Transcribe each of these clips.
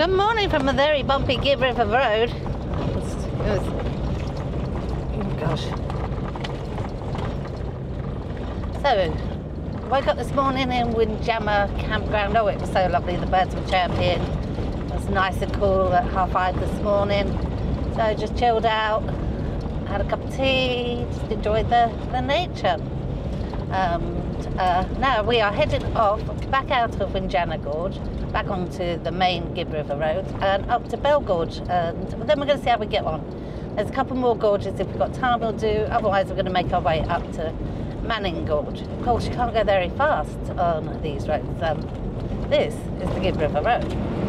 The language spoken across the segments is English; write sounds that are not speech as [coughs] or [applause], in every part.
Good morning from a very bumpy Gibb River Road. It was, oh gosh. So, woke up this morning in Windjana Campground. Oh, it was so lovely. The birds were chirping. It was nice and cool at half five this morning. So, just chilled out, had a cup of tea, just enjoyed the, the nature. Um, uh, now we are heading off back out of Windjana Gorge, back onto the main Gibb River Road, and up to Bell Gorge. And then we're going to see how we get on. There's a couple more gorges if we've got time, we'll do. Otherwise, we're going to make our way up to Manning Gorge. Of course, you can't go very fast on these roads. Um, this is the Gibb River Road.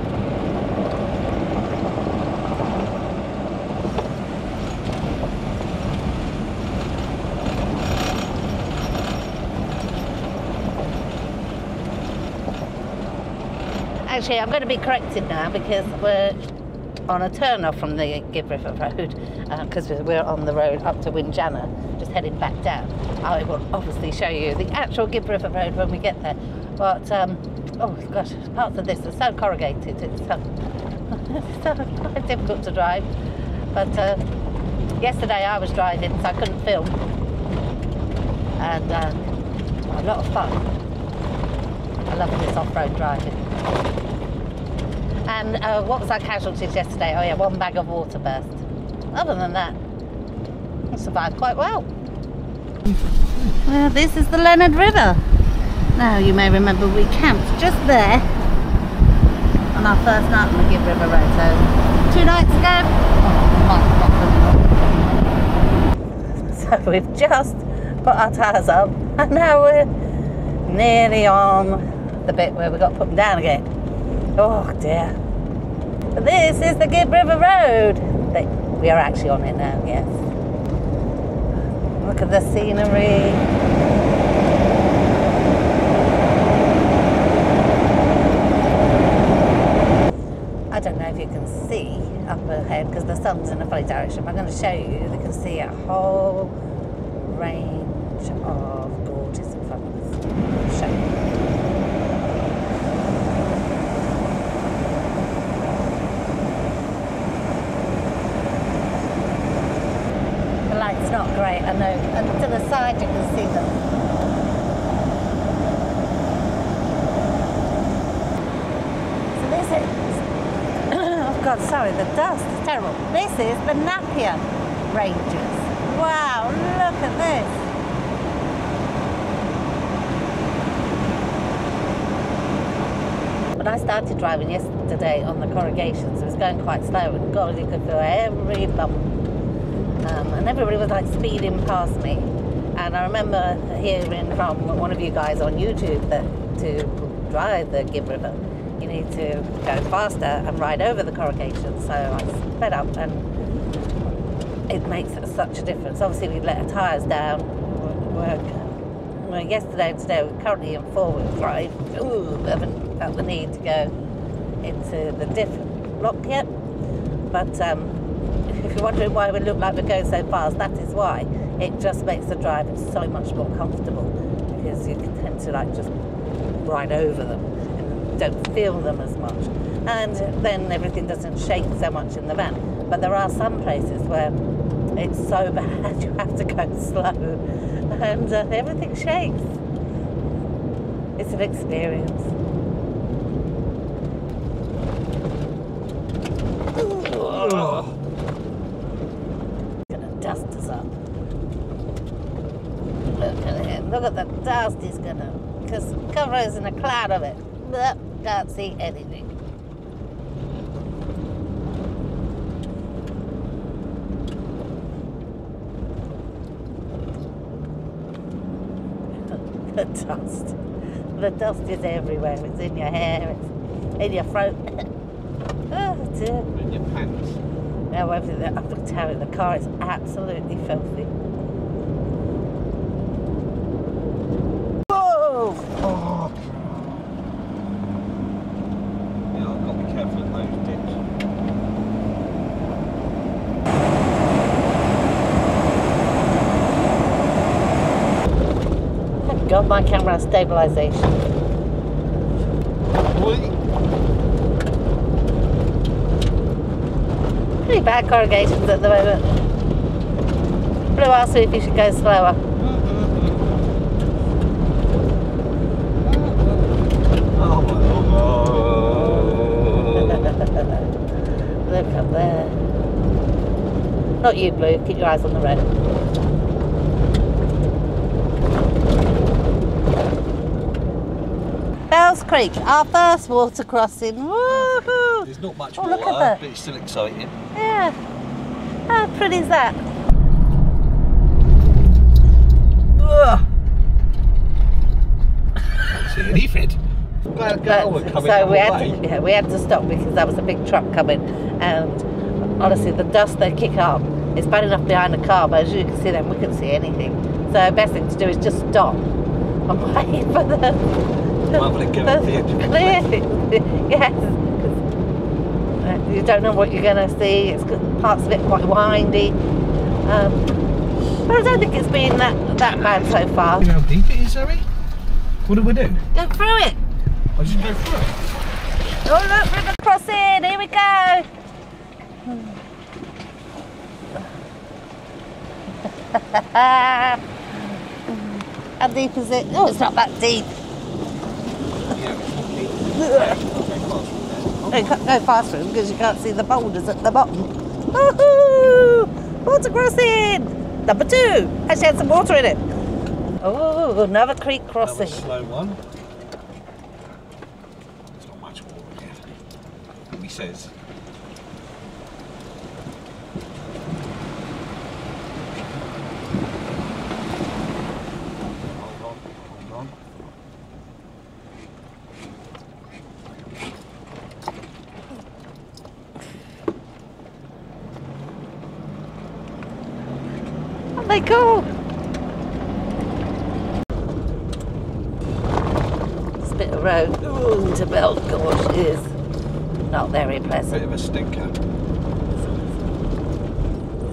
Actually, I'm going to be corrected now because we're on a turn off from the Gibb River Road because we're on the road up to Windjana, just heading back down. I will obviously show you the actual Gibb River Road when we get there. But, um, oh gosh, parts of this are so corrugated, it's, so [laughs] difficult to drive. But uh, yesterday I was driving, so I couldn't film. And uh, a lot of fun. I love this off-road driving. And uh, what was our casualties yesterday? Oh yeah, one bag of water burst. Other than that, I survived quite well. Well, this is the Lennard River. Now you may remember we camped just there on our first night on the Gibb River Road. So two nights ago. [laughs] So we've just put our tyres up and now we're nearly on the bit where we got to put them down again. Oh dear. This is the Gibb River Road. We are actually on it now, yes. Look at the scenery. I don't know if you can see up ahead because the sun's in a funny direction. But I'm going to show you. You can see a whole range of gorges in front of us. I'll show you. The light's not great, I know. And to the side you can see them. So this is, [coughs] oh God, sorry, the dust is terrible. This is the Napier Ranges. Wow, look at this. When I started driving yesterday on the corrugations, it was going quite slow, and God, you could feel every bump. Um, and everybody was like speeding past me. And I remember hearing from one of you guys on YouTube that to drive the Gibb River, you need to go faster and ride over the corrugations. So I sped up, and it makes such a difference. Obviously, we let our tyres down. We're, yesterday and today, we're currently in four-wheel drive. Ooh, we haven't felt the need to go into the diff lock yet. But um, if you're wondering why we look like we're going so fast, that is why. It just makes the driving so much more comfortable because you can tend to like just ride over them and don't feel them as much. And then everything doesn't shake so much in the van. But there are some places where it's so [laughs] bad you have to go slow and uh, everything shakes. It's an experience. Gonna dust us up. Look at it. Look at the dust he's gonna us in a cloud of it. Blah, can't see anything. [laughs] the dust. The dust is everywhere. It's in your hair, it's in your throat. [coughs] oh dear. in your pants. Now everything I can tell you the car is absolutely filthy. Whoa! Oh. Yeah, I've got to be careful of those dips. Thank God my camera has stabilisation. Pretty bad corrugations at the moment. Blue asked me if you should go slower. Mm-hmm. Lord. [laughs] Look up there. Not you, Blue. Keep your eyes on the road. Creek, our first water crossing. Woohoo! There's not much Oh, water, look at that. but it's still exciting. Yeah. How pretty is that? See anything? Glad But- go and so we had way. to, yeah, we had to stop because there was a big truck coming, and honestly, the dust they kick up is bad enough behind the car, but as you can see, then we couldn't see anything. So best thing to do is just stop and [laughs] wait for the, Rather than go up the the clear. [laughs] yes. 'cause, uh, You don't know what you're going to see. It's got parts of it quite windy. Um, but I don't think it's been that, that bad so far. You know how deep it is, Zoe? What do we do? Go through it. I just go through it. Oh look, river crossing, here we go. [laughs] How deep is it? Oh, it's not that deep. Yeah, it's not You can't go faster because you can't see the boulders at the bottom. Woohoo! Water crossing! Number two! Actually had some water in it. Oh, another creek crossing. Another slow one. There's not much water there. He says. Hold on, hold on. They go. This bit of road ooh, to Bell Gorge is not very pleasant. Bit of a stinker.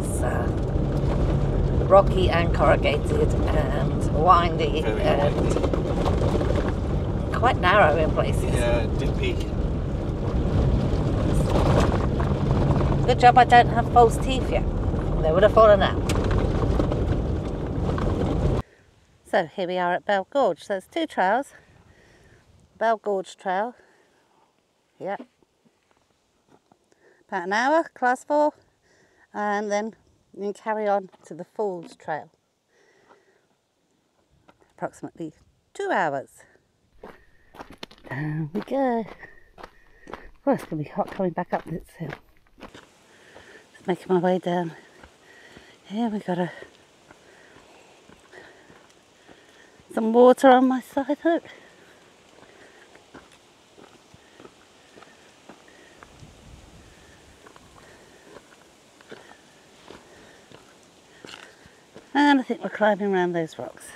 It's uh, rocky and corrugated and windy Very and windy. quite narrow in places. Yeah, dippy. Good job I don't have false teeth yet. They would have fallen out. So here we are at Bell Gorge. So there's two trails. Bell Gorge Trail. Yep. About an hour, class four. And then you can carry on to the Falls Trail. Approximately two hours. Down we go. Well, it's going to be hot coming back up this hill. Just making my way down. Here we've got a some water on my side. hook. And I think we're climbing around those rocks.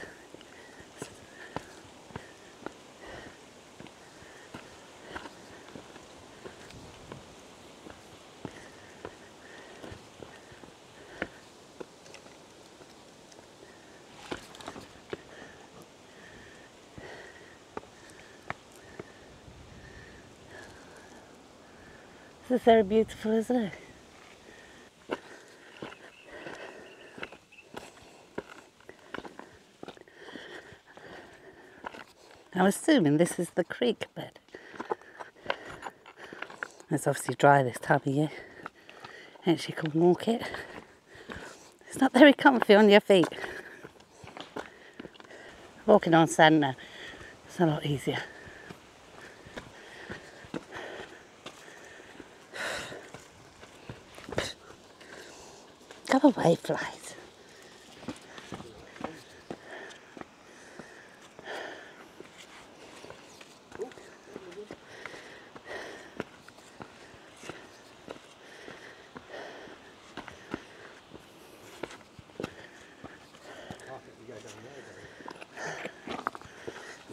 Is very beautiful, isn't it? I'm assuming this is the creek bed. It's obviously dry this time of year. Hence you can walk it. It's not very comfy on your feet. Walking on sand now, it's a lot easier. Away, flies.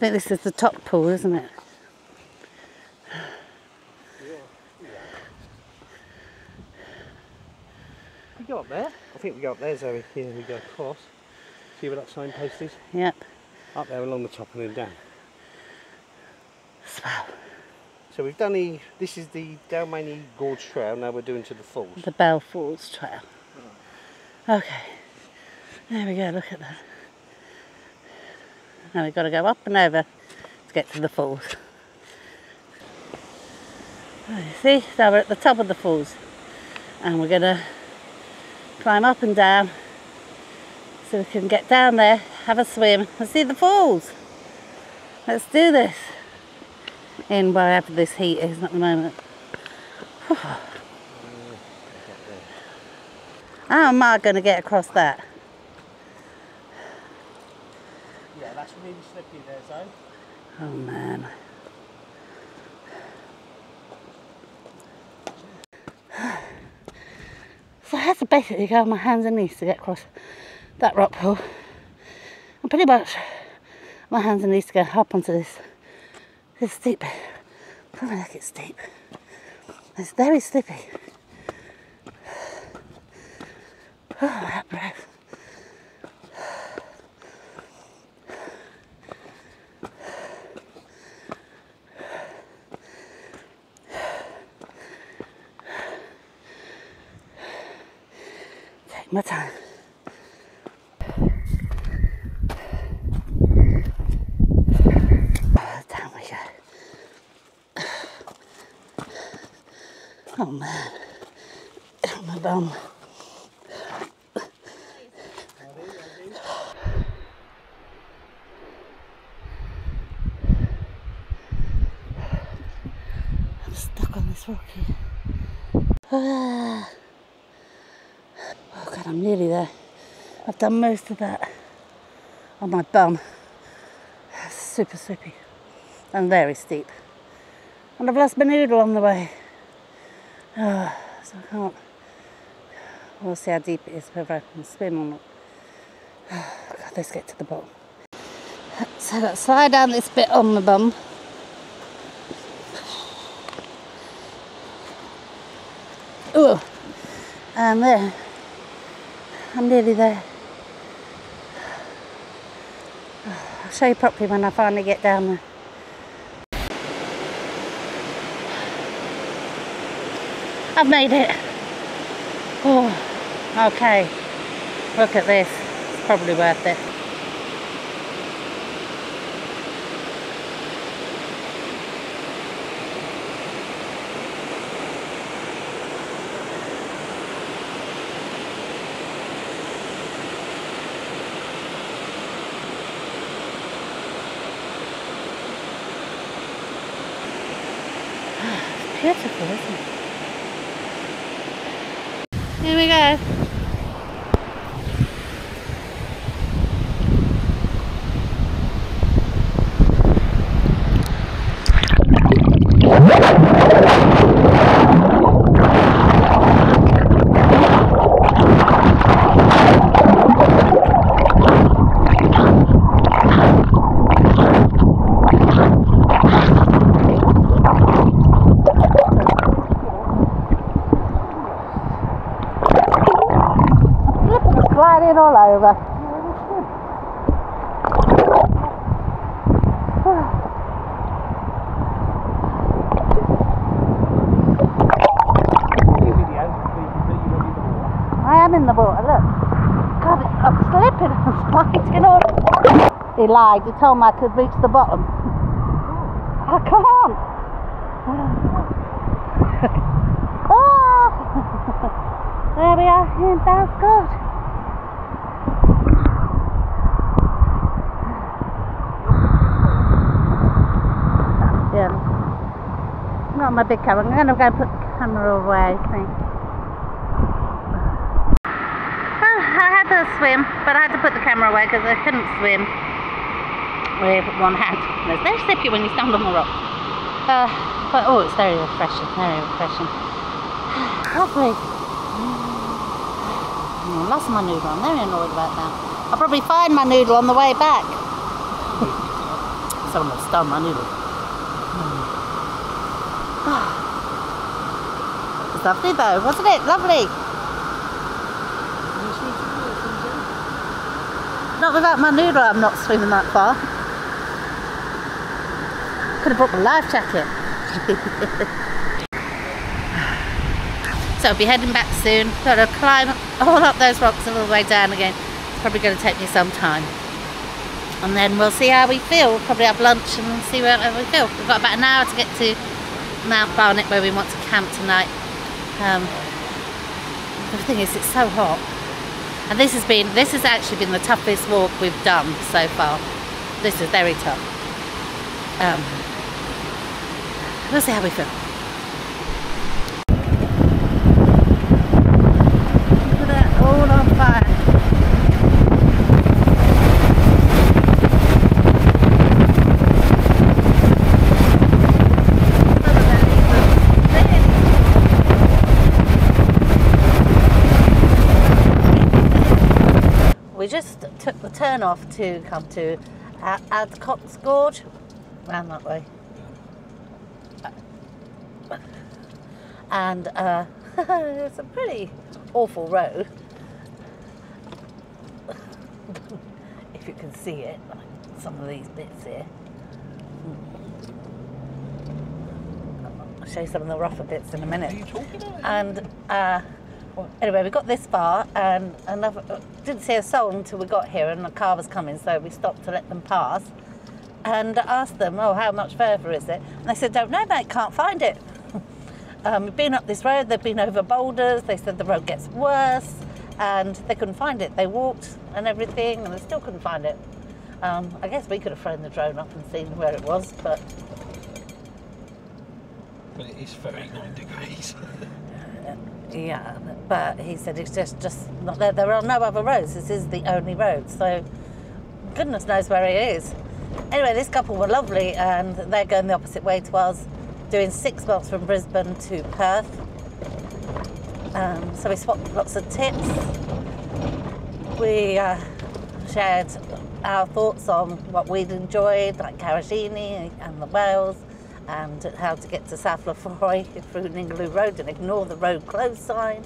I think this is the top pool, isn't it? We go up there. I think we go up there, Zoe. Here we go across. See where that signpost is? Yep. Up there along the top and then down. Swell. So we've done the, this is the Dalmanyi Gorge Trail, now we're doing to the falls. The Bell Falls Trail. Okay. There we go, look at that. Now we've got to go up and over to get to the falls. See, so we're at the top of the falls and we're going to climb up and down so we can get down there, have a swim and see the falls. Let's do this in wherever this heat is at the moment. How am I going to get across that? Yeah, that's really slippy there, Zoe. Oh man. So I had to basically go on my hands and knees to get across that rock pool. And pretty much my hands and knees to go up onto this this steep. Probably like it's steep. It's very slippy. [sighs] Oh, that breath. My time. We. [sighs] Oh man. My bum. I'm stuck on this rock here. Ah. Oh god, I'm nearly there. I've done most of that on my bum. Super slippy and very steep. And I've lost my noodle on the way. Ah, so I can't. We'll see how deep it is, whether I can swim or not. Ah, God, let's get to the bottom. So I've got to slide down this bit on my bum. Ooh, and there. I'm nearly there. I'll show you properly when I finally get down there. I've made it. Oh, okay. Look at this. It's probably worth it. It's beautiful, isn't it? Here we go. Sliding all over. Video, video, video, video. I am in the water, look. God, I'm slipping, I'm sliding all He lied, he told me I could reach the bottom. I can't. [laughs] oh! [laughs] there we are, yeah, that's good. Yeah. Not my big camera. I'm going to go put the camera away, I think. [sighs] I had to swim, but I had to put the camera away because I couldn't swim with one hand. It's very slippy when you stand on the rock. Uh, but oh, it's very refreshing, very refreshing. Lovely. I lost my noodle. I'm very annoyed about that. I'll probably find my noodle on the way back. Someone has stolen my noodle. [sighs] It's lovely though, wasn't it? Lovely. Not without my noodle, I'm not swimming that far. Could have brought my life jacket. so I'll be heading back soon. Got to climb all up those rocks and all the way down again. It's probably going to take me some time. And then we'll see how we feel. We'll probably have lunch and see where we feel. We've got about an hour to get to Mount Barnett where we want to camp tonight. Um, the thing is, it's so hot. And this has been, this has actually been the toughest walk we've done so far. This is very tough. Um, we'll see how we feel. Look at that, on fire. Some of that even there. We just took the turn off to come to Ad- Adcock's Gorge, round that way. And uh, [laughs] it's a pretty awful road. [laughs] if you can see it, some of these bits here. I'll show you some of the rougher bits in a minute. Are you talking about? And uh, anyway, we got this far, and another didn't see a soul until we got here, and the car was coming, so we stopped to let them pass, and asked them, "Oh, how much further is it?" And they said, "Don't know, mate. Can't find it." Um, we've been up this road. They've been over boulders. They said the road gets worse, and they couldn't find it. They walked and everything, and they still couldn't find it. Um, I guess we could have thrown the drone up and seen where it was, but But it is 39 degrees. [laughs] Yeah, but he said it's just just not there. There are no other roads. This is the only road. So goodness knows where it is. Anyway, this couple were lovely, and they're going the opposite way to us, doing six miles from Brisbane to Perth. Um, so we swapped lots of tips. We uh, shared our thoughts on what we'd enjoyed, like Karijini and the whales, and how to get to South Lafroy [laughs] through Ningaloo Road and ignore the road closed sign.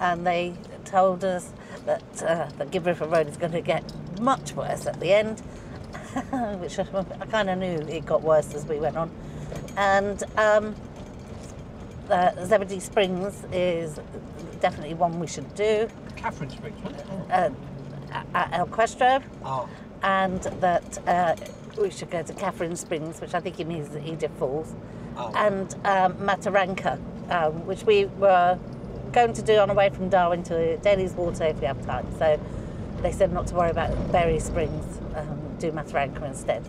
And they told us that uh, the River Road is going to get much worse at the end, [laughs] which [laughs] I kind of knew it got worse as we went on. And um, uh, Zebedee Springs is definitely one we should do Catherine Springs, uh, at El Questro, Oh, and that uh, we should go to Catherine Springs, which I think he means the Edith Falls, oh. and um, Mataranka, um, which we were going to do on our way from Darwin to Daly's Water if we have time. So they said not to worry about Berry Springs, um, do Mataranka instead.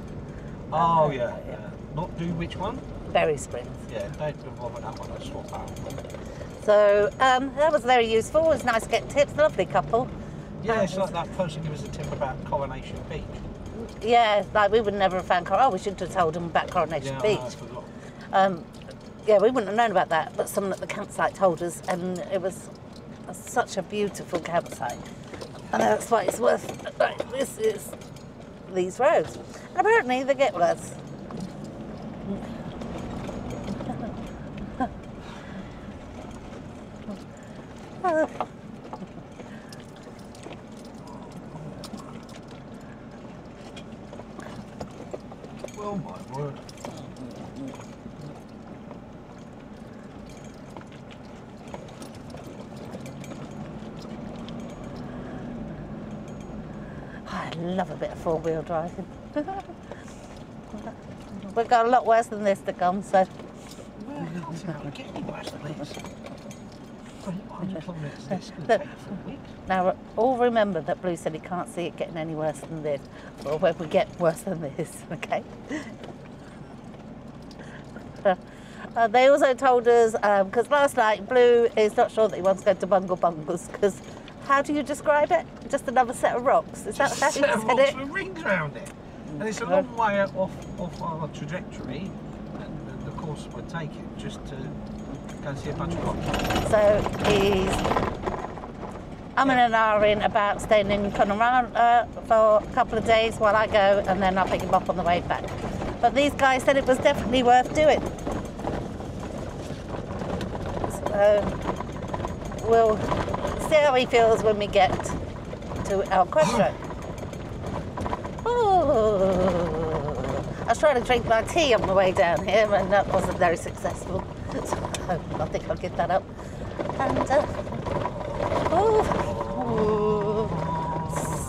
oh uh, yeah. yeah. Not do which one? Berry Springs. Yeah, don't involve that one. I swap out. So um, that was very useful. It was nice to get tips. Lovely couple. Yeah, it's like that person gave us a tip about Coronation Beach. Yeah, like we would never have found. Cor- Oh, we should have told them about Coronation Yeah, Beach. Um, yeah, we wouldn't have known about that, but someone at the campsite told us, and it was such a beautiful campsite. And that's why it's worth. Right, this is these roads. And apparently they get worse. Well, my word. I love a bit of four wheel driving. [laughs] We've got a lot worse than this to come, so Well, I don't think I'll get any worse than this. 100 kilometres this could Look. take four weeks. now all remember that Blue said he can't see it getting any worse than this, or when we get worse than this, [laughs] okay? [laughs] Uh, they also told us, because last night Blue is not sure that he wants to go to Bungle Bungles, because how do you describe it? Just another set of rocks? Is that Just how a you set of said rocks it? with rings around it. And it's a long way off, off our trajectory, and the- the course we're taking, just to go and see a bunch of rocks. So he's I'm in an hour in about staying in Kununurra uh, for a couple of days while I go, and then I'll pick him up on the way back. But these guys said it was definitely worth doing. So we'll see how he feels when we get to El Questro. Ooh. was trying to drink my tea on the way down here, and that wasn't very successful. So I think I'll give that up. And uh, oh,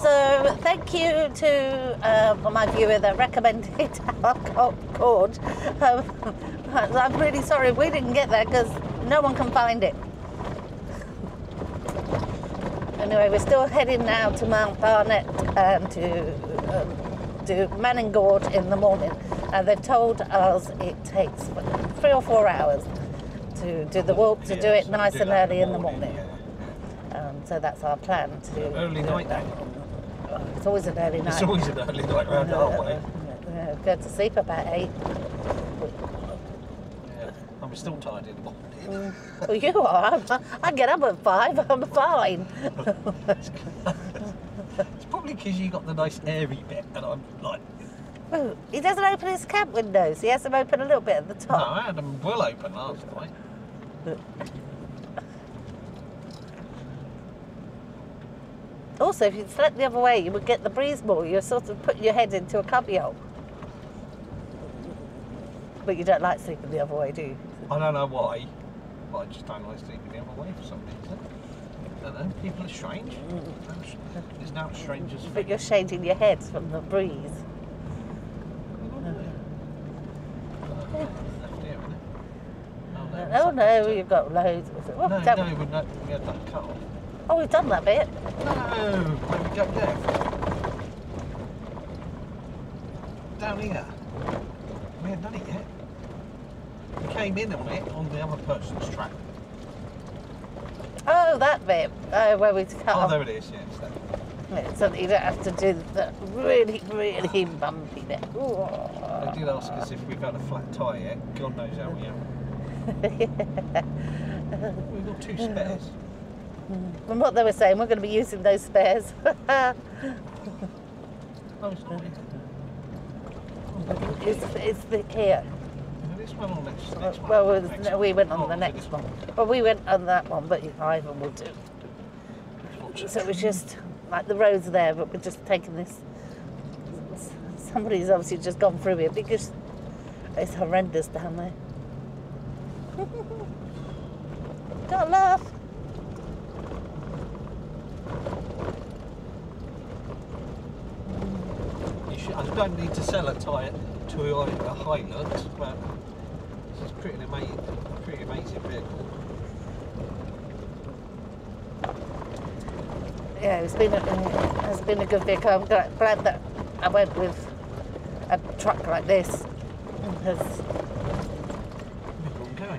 so thank you to uh, my viewer that recommended our co- cord. Um, [laughs] I'm really sorry we didn't get there because no one can find it. Anyway, we're still heading now to Mount Barnett and to um, do Manning Gorge in the morning. And they've told us it takes three or four hours to do the walk, to do it nice and early in the morning. Um, so that's our plan to do Early night that. It's always an early night. It's always an early night round our way. Uh, go to sleep about eight. Yeah. I'm still tired in the morning. Well, you are. I'm- I get up at five. I'm fine. It's probably because you got the nice airy bit, and I'm like, Well, he doesn't open his cab windows. He has them open a little bit at the top. no. I had them well open last night. Also, if you slept the other way, you would get the breeze more. You're sort of putting your head into a cubbyhole. But you don't like sleeping the other way, do you? I don't know why, but I just don't like sleeping the other way for some reason. I don't know. People are strange. It's now strangers. But you're changing your head from the breeze. Left here, isn't it? Oh no. You've got loads. Oh, No, no, we, no, we had that cut off. oh, we've done that bit. No, we go there? Down here. We haven't done it yet. Came in on it on the other person's track. Oh, that bit. Oh, where we cut Oh, off. there it is. Yeah, it's there. Yeah, so that you don't have to do the really, really bumpy bit. Ooh. They did ask us if we've had a flat tyre yet. God knows how we haven't. [laughs] We've got two spares. From what they were saying, we're going to be using those spares. No, it's not. it's, it's the, here. This one or next, next one? Well, it was- Next no, we went on Oh, the next one. Well, we went on that one, but Ivan will do. So it. was just like the roads are there, but we're just taking this. Somebody's obviously just gone through it because it's horrendous down there. [laughs] Don't laugh. You should, I don't need to sell a tyre to a, a Hilux, but this is pretty amazing, pretty amazing vehicle. Yeah, it's been a, it's been a good vehicle. I'm glad, glad that I went with a truck like this. Because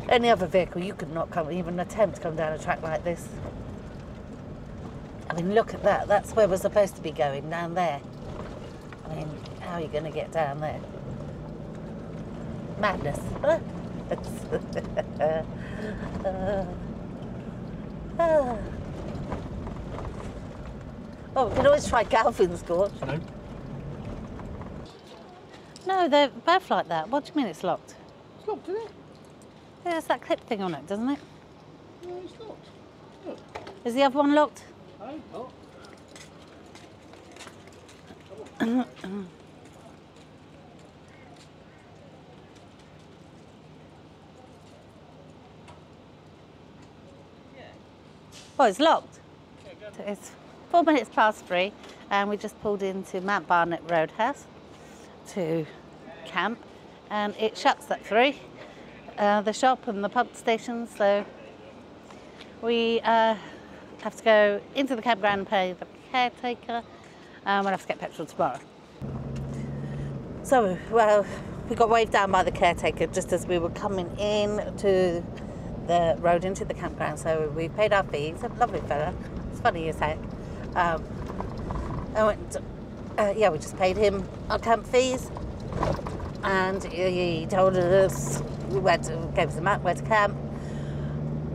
any other vehicle, you could not come, even attempt to come down a track like this. I mean, look at that. That's where we're supposed to be going, down there. I mean, how are you going to get down there? Madness. Uh, oh, we can always try Galvans Gorge. No, No, they're both like that. What do you mean it's locked? it's locked, isn't it? Yeah, there's that clip thing on it, doesn't it? No, it's locked. Look, Is the other one locked? I hope not. Oh, it's locked. It's four minutes past three, and we just pulled into Mount Barnett Roadhouse to camp, and it shuts at three. Uh, the shop and the pump station, so we uh, have to go into the campground and pay the caretaker, and we'll have to get petrol tomorrow. So, well, we got waved down by the caretaker just as we were coming in to the road into the campground. So we paid our fees. A lovely fella. It's funny as heck. Um, I went. Uh, yeah, we just paid him our camp fees, and he told us went to gave us a map where to camp.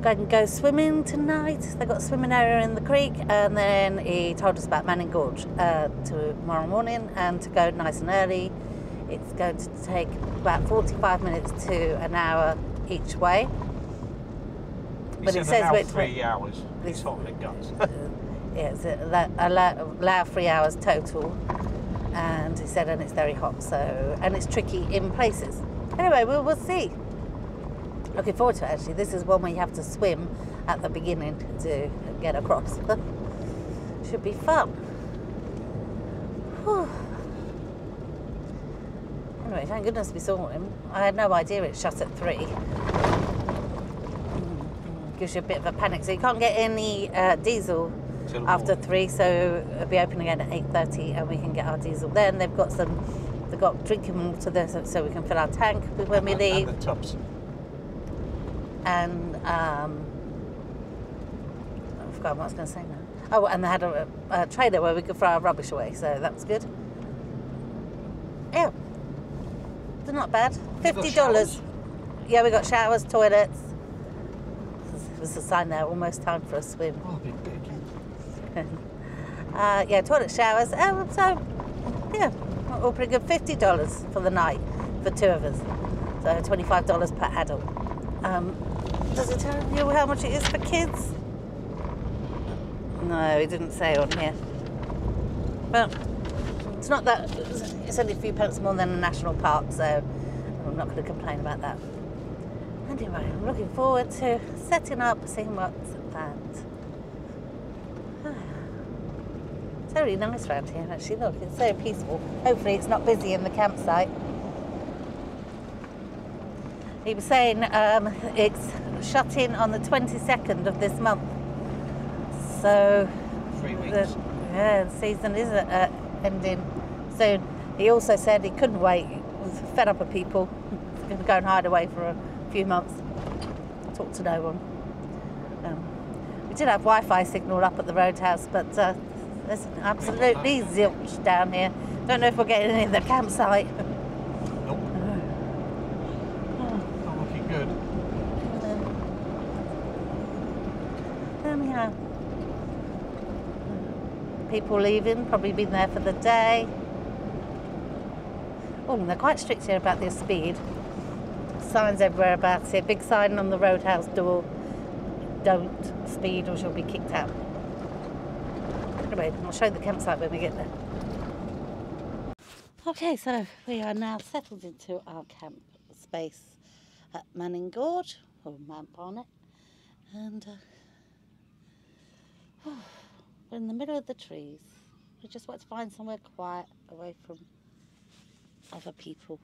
Go and go swimming tonight. They got a swimming area in the creek, and then he told us about Manning Gorge uh, tomorrow morning, and to go nice and early. It's going to take about 45 minutes to an hour each way. But it says allow three hours. [laughs] It's hot in the guts. Yes, allow, allow, allow three hours total. and he said, and it's very hot, so and it's tricky in places. Anyway, we'll, we'll see. Looking forward to it actually. This is one where you have to swim at the beginning to get across. [laughs] Should be fun. Whew. Anyway, thank goodness we saw him. I had no idea it shut at three. Gives you a bit of a panic. So you can't get any uh, diesel after three, so it'll be open again at eight thirty, and we can get our diesel there. And they've got some, they've got drinking water there, so, so we can fill our tank when we And- leave. And the tubs. And um, I forgot what I was going to say now. Oh, and they had a, a trailer where we could throw our rubbish away, so that was good. Yeah, they're not bad. Fifty dollars. Yeah, we got showers, toilets. There's a sign there. Almost time for a swim. Oh, big. [laughs] Uh, yeah, toilet showers. Oh, so yeah, all pretty good. Fifty dollars for the night for two of us. So twenty-five dollars per adult. Um, does it tell you how much it is for kids? No, it didn't say on here. But it's not that. It's only a few pence more than a national park, so I'm not going to complain about that. Anyway, I'm looking forward to setting up, seeing what's planned. [sighs] It's very nice around here, actually. Look, it's so peaceful. Hopefully, it's not busy in the campsite. He was saying um, it's shut in on the 22nd of this month. So, Three weeks. the, yeah, the season is uh, ending soon. He also said he couldn't wait. He was fed up of people. [laughs] He's going to go and hide away for a few months. Talk to no one. Um, we did have Wi-Fi signal up at the roadhouse, but uh, there's absolutely zilch down here. Don't know if we're getting in the campsite. Nope. [laughs] Not looking good. Anyhow, people leaving, probably been there for the day. Oh, and they're quite strict here about their speed. Signs everywhere about it. Big sign on the roadhouse door. Don't speed or she'll be kicked out. Anyway, I'll show you the campsite when we get there. Okay, so we are now settled into our camp space at Manning Gorge, or Mount Barnett. And uh, we're in the middle of the trees. We just want to find somewhere quiet away from other people.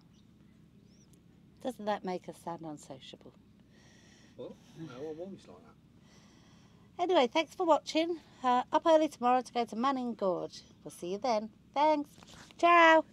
Doesn't that make us sound unsociable? Well, no, I'm always like that. Anyway, thanks for watching. Uh, up early tomorrow to go to Manning Gorge. We'll see you then. Thanks. Ciao.